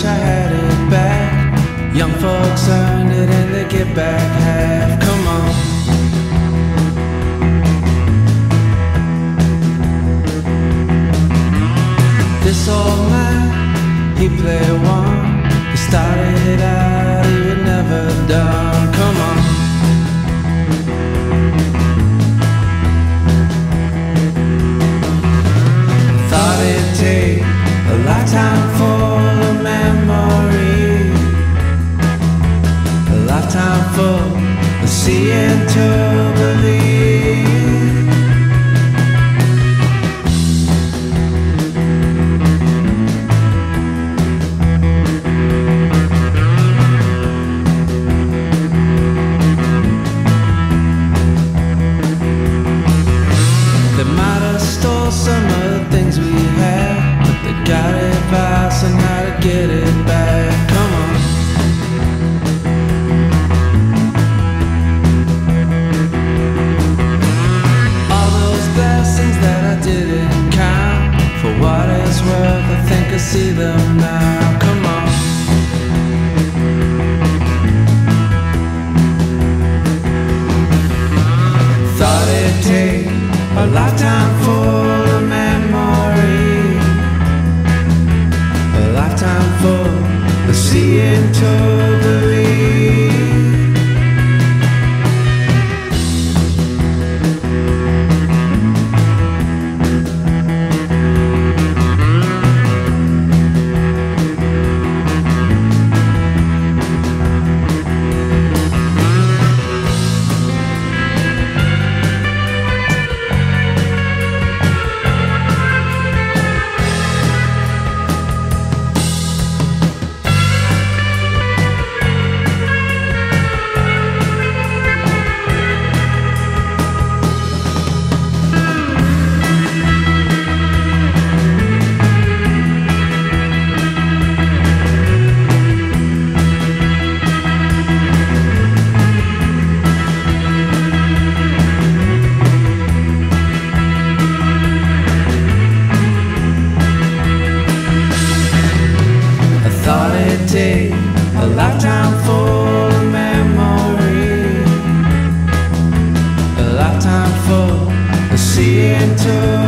wish I had it back. Young folks earned it and they get back half. Come on. This old man, he played one. He started out, he would never done. Of seeing to believe. See them now. Come on. Thought it'd take a lifetime full of memory, a lifetime full of seeing to believe. take a lifetime full of memory, a lifetime full of seeing to.